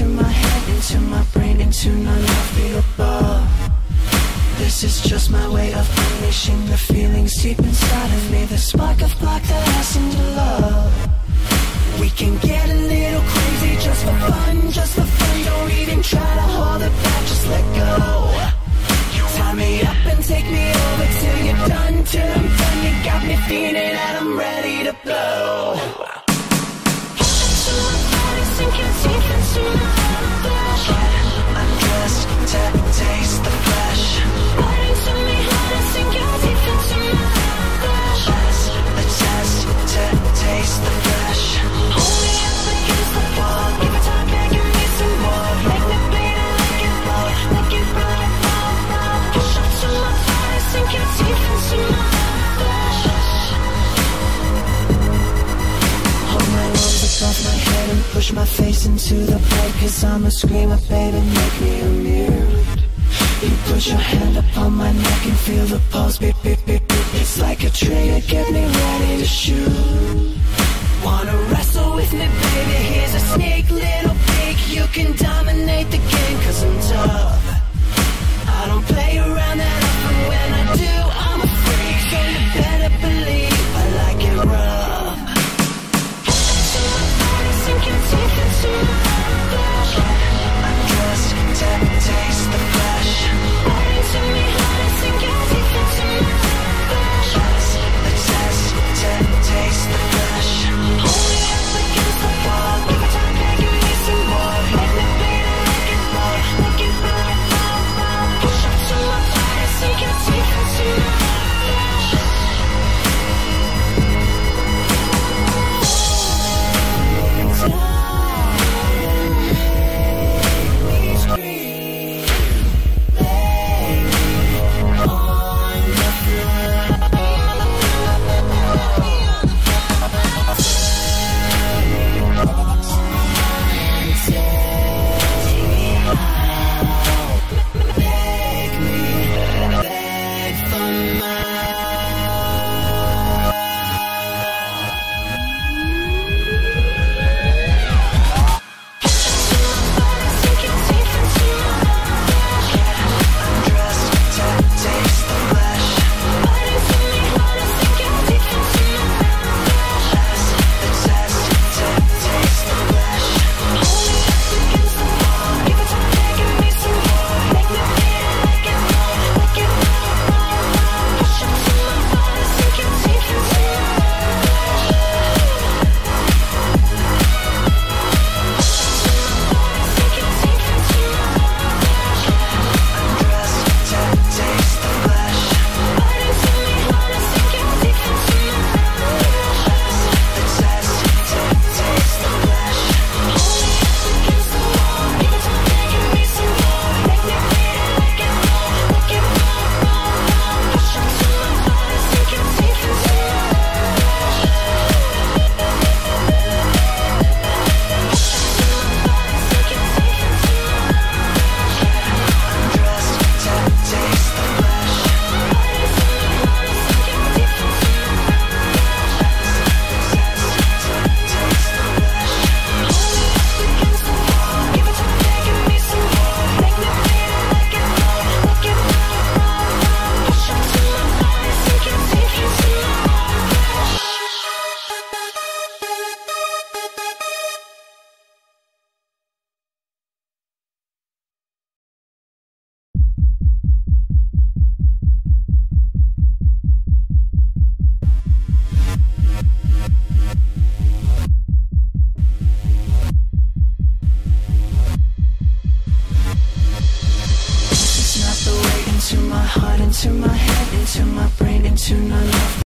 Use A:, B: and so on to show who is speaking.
A: into my head, into my brain, into none of the above. This is just my way of unleashing the feelings deep inside of me, the spark of black that has into love. We can get a little crazy just for fun, just for fun. Don't even try to hold it back, just let go. You Tie me up and take me over till you're done, till I'm done. You got me feeling face into the bed Cause I'm a screamer, baby, make me immune You put your hand upon my neck and feel the pulse beat, beat, into my heart, into my head,